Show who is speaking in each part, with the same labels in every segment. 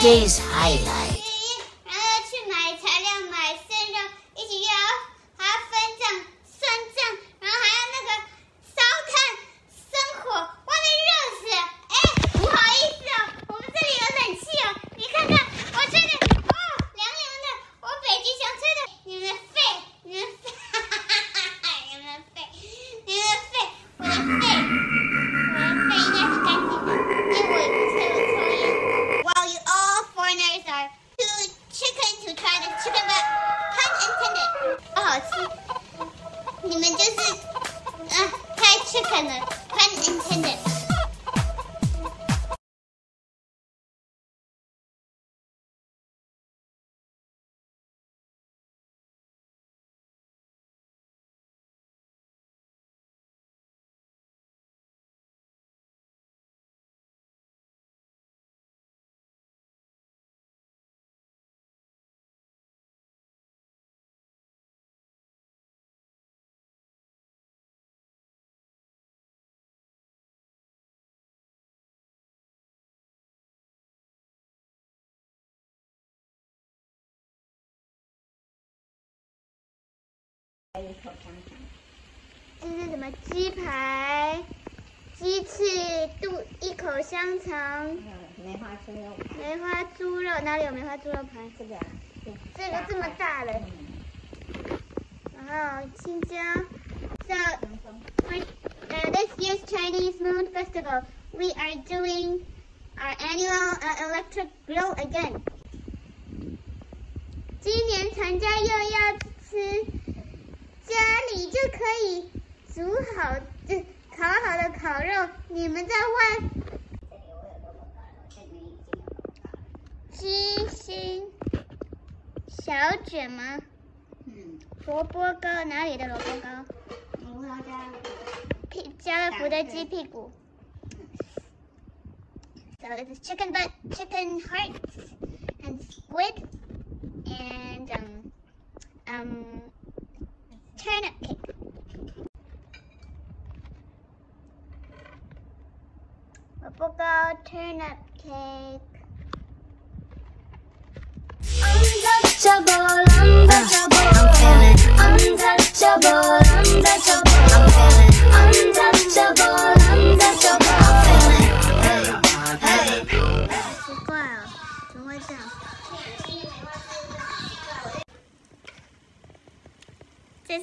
Speaker 1: today's highlight.
Speaker 2: 这是什么鸡排、鸡翅、肚一口香肠、
Speaker 3: 梅花猪肉，
Speaker 2: 梅花猪肉，哪里有梅花猪肉排？
Speaker 3: 这个
Speaker 2: 这个这么大的，然后青椒。So for uh, this year's Chinese Moon Festival, we are doing our annual uh, electric grill again. 今年长假又要吃，家里就可以煮好这烤好的烤肉。你们在外鸡心小卷吗？
Speaker 3: 嗯，
Speaker 2: 萝卜糕哪里的萝卜糕？
Speaker 3: 我要加
Speaker 2: 屁家乐福的鸡屁股。So this is chicken butt, chicken hearts, and squid, and um, um, turnip cake. Bubblegum turnip cake.
Speaker 1: Untouchable, untouchable. I'm untouchable, untouchable.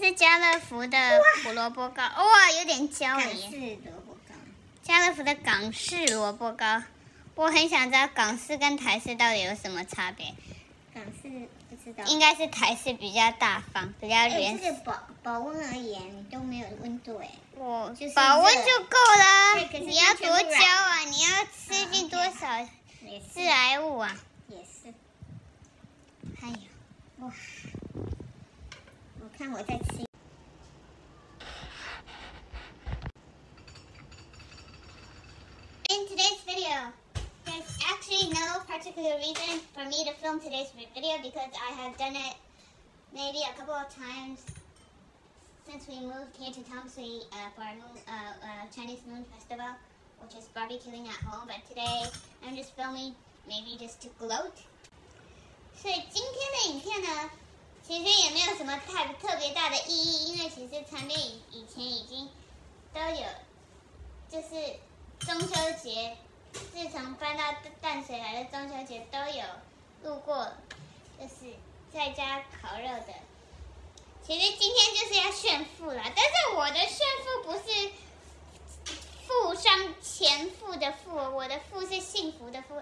Speaker 2: 是家乐福的胡萝卜糕，哇，有点焦了耶。
Speaker 3: 港式萝卜糕，
Speaker 2: 家乐福的港式萝卜糕，我很想知道港式跟台式到底有什么差别。
Speaker 3: 港式不知道。
Speaker 2: 应该是台式比较大方，比较
Speaker 3: 哎，
Speaker 2: 原
Speaker 3: 这个保保温而言，你都没有温度哎。
Speaker 2: 我
Speaker 3: 就是
Speaker 2: 保温就够了你要多焦啊？你要吃进多少致癌物啊？
Speaker 3: 也是。
Speaker 2: 哎呀，
Speaker 3: 哇，我看我在吃。
Speaker 2: In today's video, there's actually no particular reason for me to film today's video because I have done it maybe a couple of times since we moved here to Tamsui uh, for moon, uh, uh, Chinese Moon Festival, which is barbecuing at home. But today, I'm just filming maybe just to gloat. So today's video. 其实也没有什么太特别大的意义，因为其实前面以以前已经都有，就是中秋节，自从搬到淡水来的中秋节都有路过，就是在家烤肉的。其实今天就是要炫富啦，但是我的炫富不是富商前富的富，我的富是幸福的，富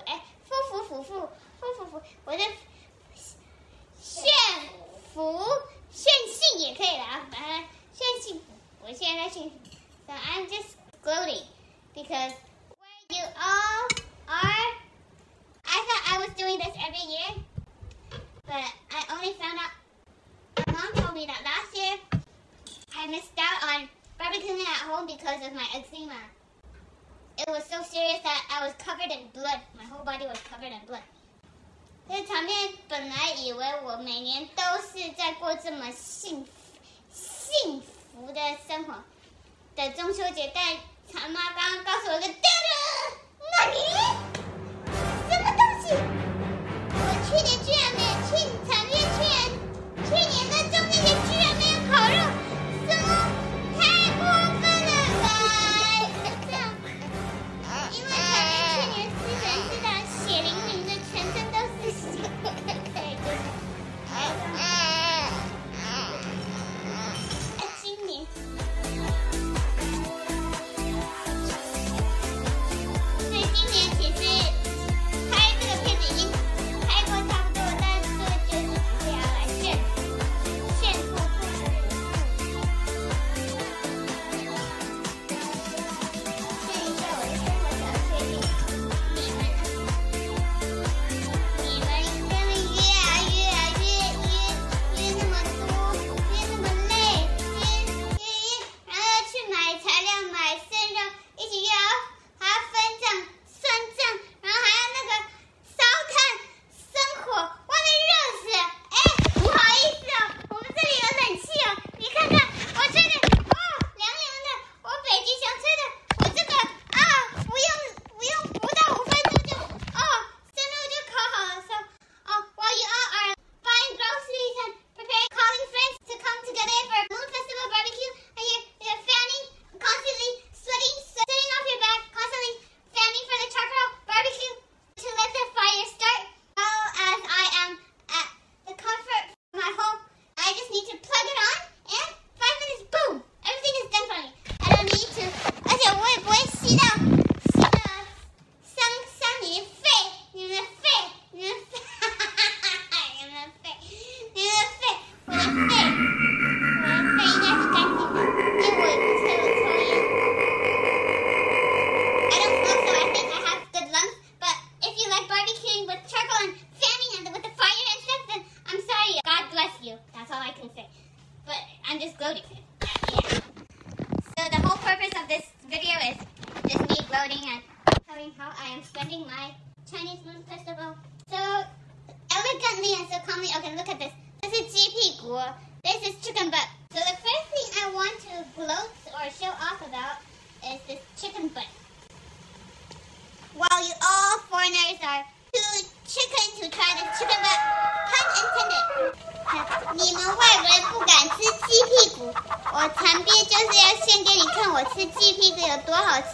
Speaker 2: 我残鳖就是要先给你看我吃鸡屁股有多好吃。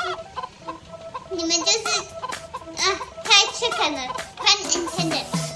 Speaker 2: 你们就是，啊，太 chicken 了，pun intended。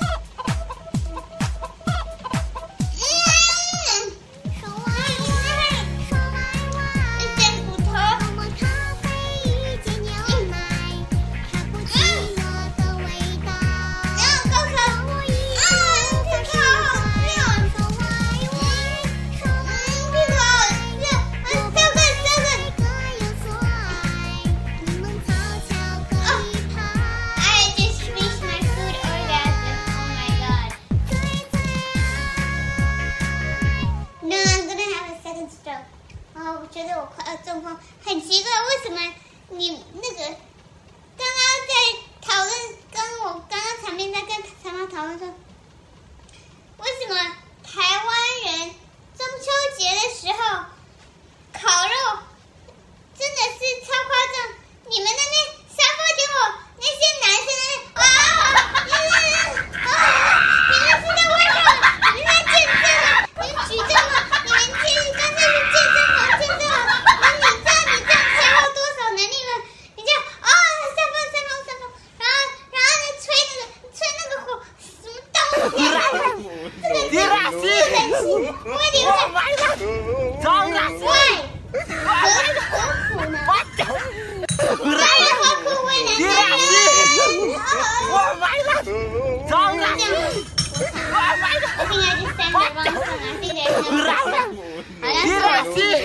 Speaker 2: 自己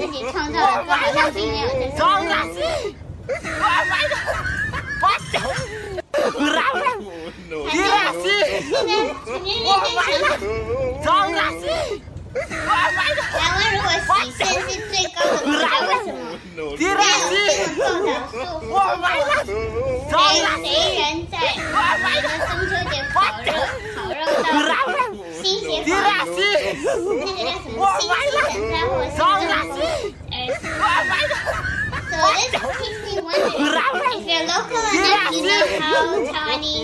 Speaker 2: 自己创造的歌，好像并没有这首歌。现在陈明明跟陈台湾如果喜肾是最高的国家，为什么没有这么报道束缚？谁谁人在我们的中秋节烤肉烤肉到 Tira assim! Joga assim! So this makes me wonder if you're local enough, you know Chinese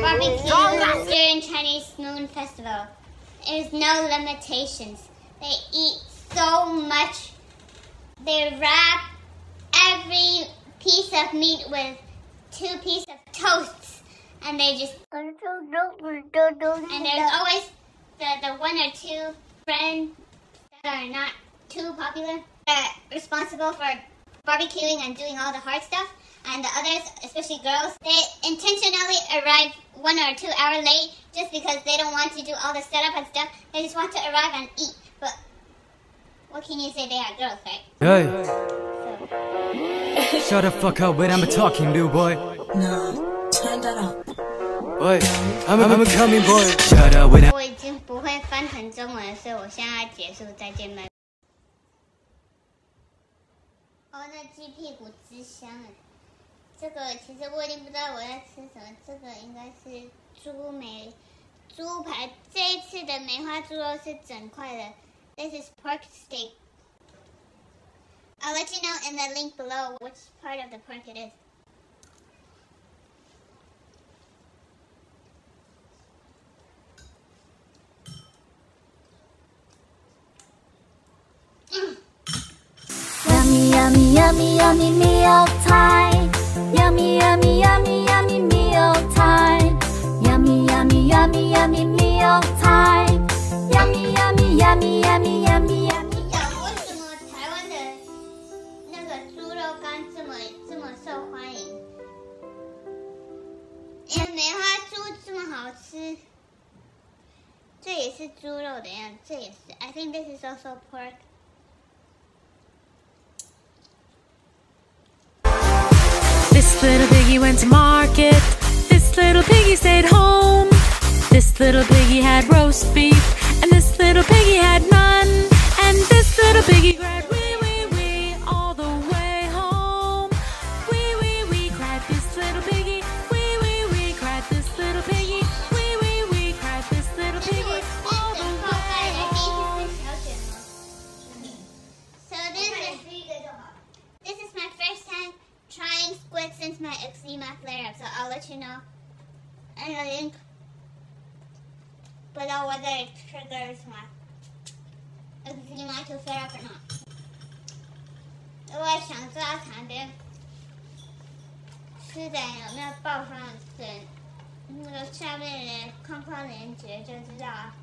Speaker 2: barbecue during Chinese Moon Festival. There's no limitations. They eat so much. They wrap every piece of meat with two pieces of toasts and they just and there's always the, the one or two friends that are not too popular that are responsible for barbecuing and doing all the hard stuff. And the others, especially girls, they intentionally arrive one or two hours late just because they don't want to do all the setup and stuff. They just want to arrive and eat. But what can you say? They are girls, right?
Speaker 4: Hey,
Speaker 2: So,
Speaker 4: shut the fuck up when I'm talking, little boy.
Speaker 5: No, turn that up.
Speaker 2: 我已经不会翻成中文，所以我现在结束，再见拜。哦，那鸡屁股之香哎，这个其实我已经不知道我在吃什么，这个应该是猪梅猪排，这一次的梅花猪肉是整块的，This is pork steak. I'll let you know in the link below which part of the pork it is.
Speaker 3: Yummy meal time. Yummy, yummy, yummy, yummy meal time. Yummy, yummy, yummy, yummy meal time. Yummy, yummy, yummy, yummy, yummy, yummy.
Speaker 2: I think this is also pork.
Speaker 6: This little piggy went to market. This little piggy stayed home. This little piggy had roast beef. And this little piggy had none. And this little piggy
Speaker 2: graduated. my eczema flare up, so I'll let you know in the link below whether it triggers my eczema to flare up or not. 我也想知道旁边吃的有没有爆上嘴那个下面的框框连接就知道啊。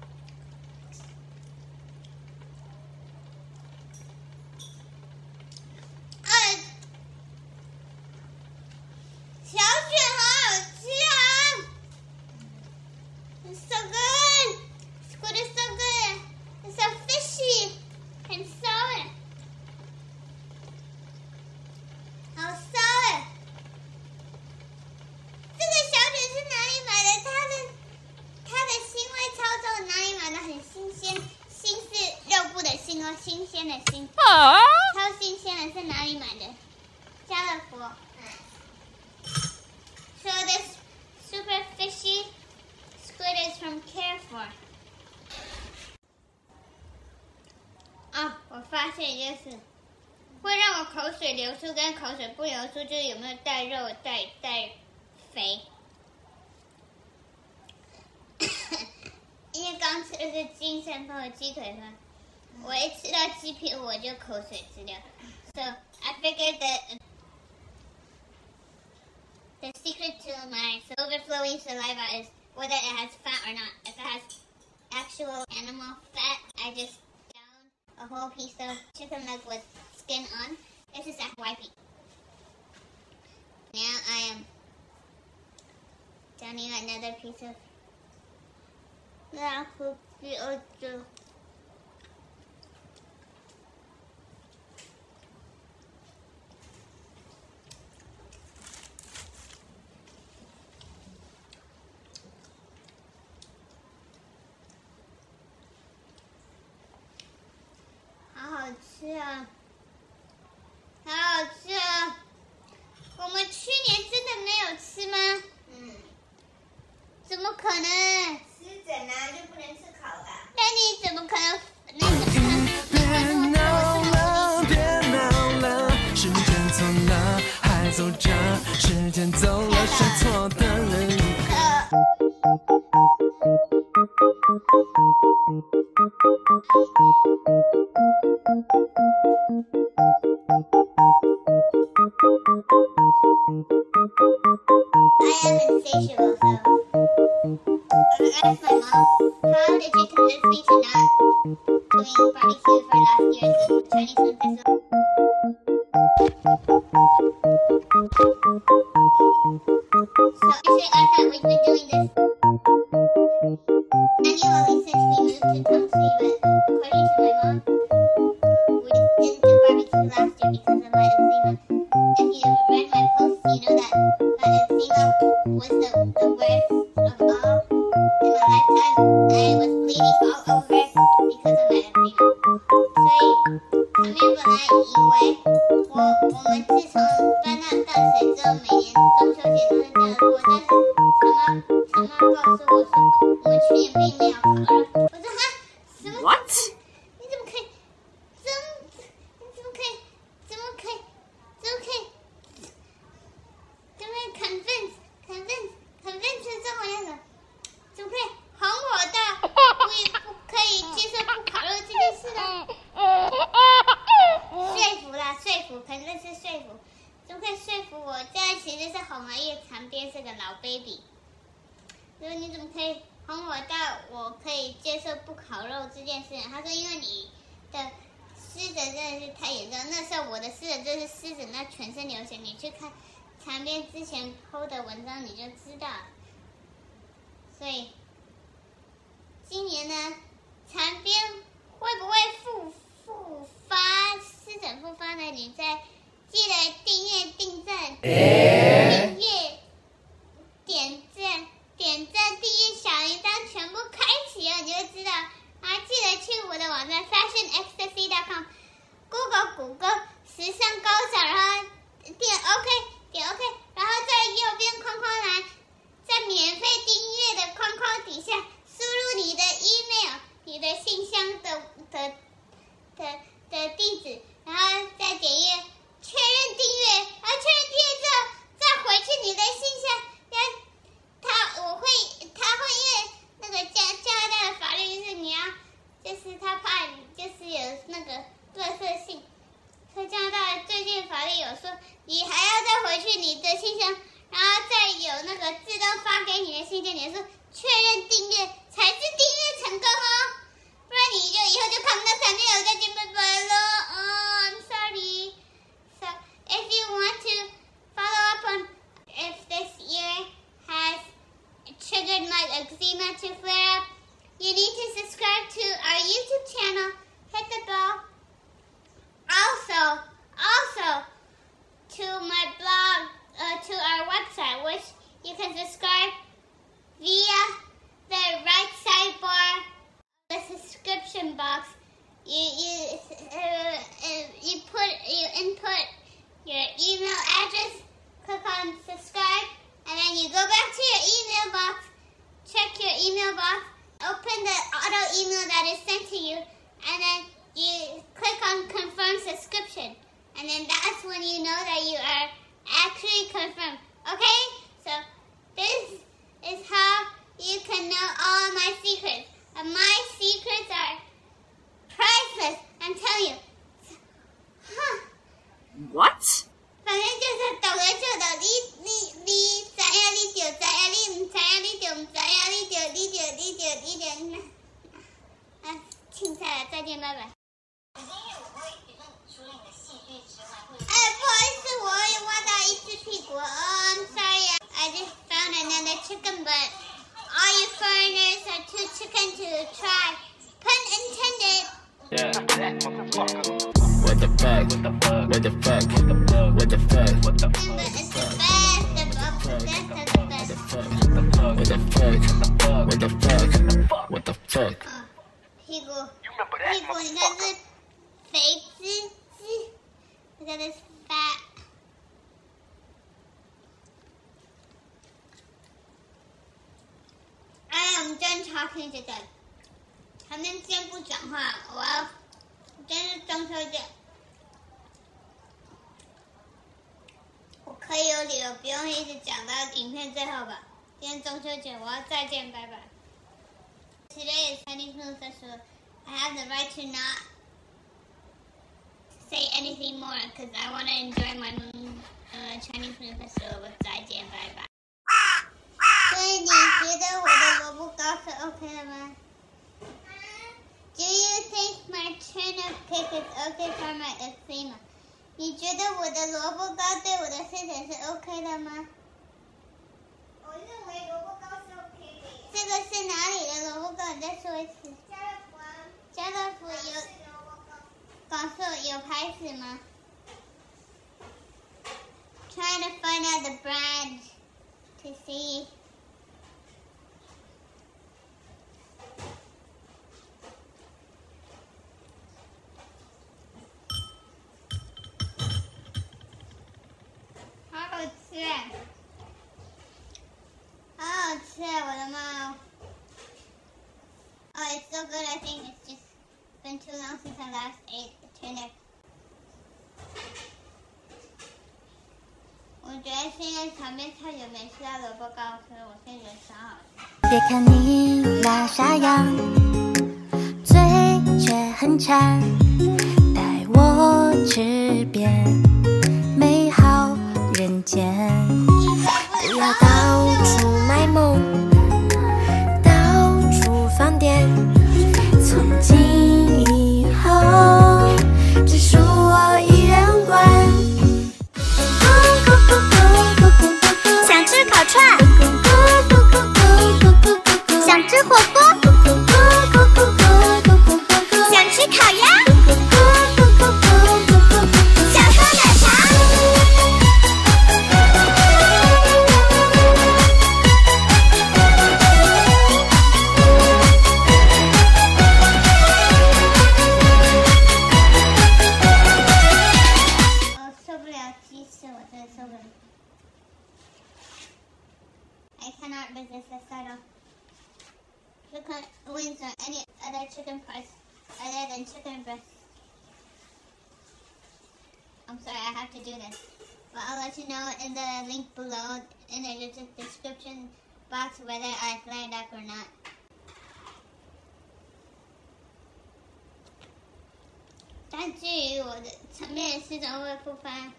Speaker 2: So I figured that the secret to my overflowing saliva is whether it has fat or not. If it has actual animal fat, I just a whole piece of chicken leg with skin on. This is FYP. Now I am turning another piece of... Yeah, 好吃啊。What my mom? How did you convince me to not doing barbecue for last year's Chinese Olympics? So actually, I thought we've been doing this. And you always since we moved to Country, Hey. subscription. And then that's when you know that you are actually confirmed. Okay? So this is how you can know all my secrets. And my secrets are priceless. I'm telling you. Huh.
Speaker 7: What?
Speaker 2: 反正就是懂了就懂，你你你知呀你就知呀，你唔知呀你就唔知呀，你就你就你就你就，啊，青菜了，再见，拜拜。 worry what I eat to people. Oh, I'm sorry. I just found another chicken, but all you foreigners are too chicken to try. Pun intended. Yeah.
Speaker 8: What the fuck? What the fuck? What the fuck? What the fuck?
Speaker 2: What the fuck? of the best of the best.
Speaker 8: What the fuck? What the fuck? What the fuck?
Speaker 2: People, people, you got this fake, you got this fat. 哎，I'm done talking to them. 他们先不讲话，我要，今天是中秋节，我可以有理由不用一直讲到影片最后吧？今天中秋节，我要再见，拜拜。Today is Chinese Film Festival. I have the right to not say anything more because I want to enjoy my uh, Chinese Film Festival with 再见，拜拜。所以你觉得我的萝卜糕是 OK 的吗？Do you think my turnip cake is okay for my eczema？你觉得我的萝卜糕对我的身体是 OK 的吗？
Speaker 9: 我认为萝卜糕是 OK 的耶。
Speaker 2: 这个是哪里的萝卜糕？你再说一次。
Speaker 9: 家乐福啊，
Speaker 2: 家乐福有
Speaker 9: 是萝卜糕。
Speaker 2: 广受有牌子吗？Trying to find out the brand to see. 吃哎，好好吃哎，我的妈哦！Oh, it's so good. I think it's just been too long since I last ate the turnip. 我觉得现在旁边太久没吃到萝卜糕，所以我现在觉得超好吃。
Speaker 3: 别看你那傻样，嘴却很馋，带我吃遍
Speaker 2: have to do this. But I'll let you know in the link below in the des- description box whether I flared up or not. 但至于我的层面是怎么会复发，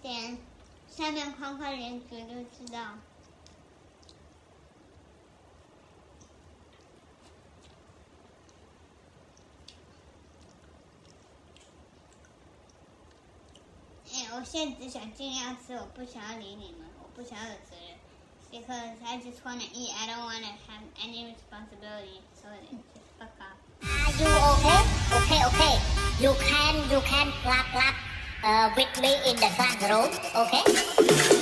Speaker 2: 点下面框框连接就知道。 我现在只想尽量吃，我不想要理你们，我不想要有责任，because I just want to eat. I don't want to have any responsibility. So just fuck off.
Speaker 1: Are you okay? Okay, okay. You can, you can clap, clap uh, with me in the classroom, okay?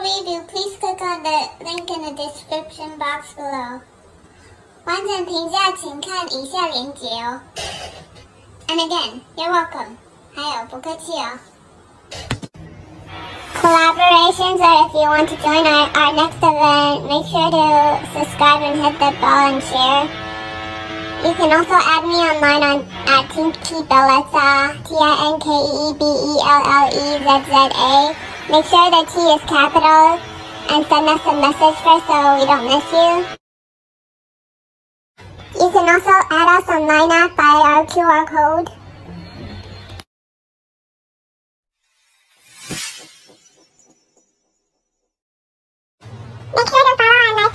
Speaker 1: review, please click on the link in the description box below. 完整评价请看以下链接哦。And again, you're welcome. 还有不客气哦。Collaborations, or if you want to join our, our next event, make sure to subscribe and hit the bell and share. You can also add me online on at Tinkeebellezza, T-I-N-K-E-B-E-L-L-E-Z-Z-A. Make sure the T is capital and send us a message first so we don't miss you. You can also add us on Line app by our QR code. Make sure to follow and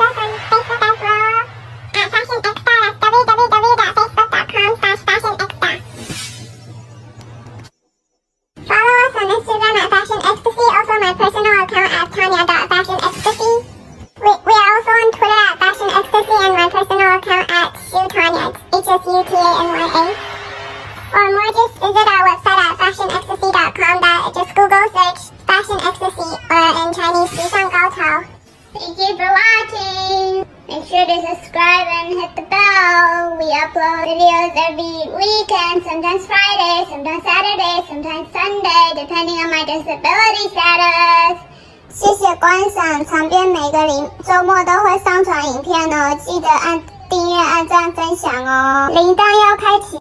Speaker 1: 周末都会上传影片哦，记得按订阅、按赞、分享哦，铃铛要开启。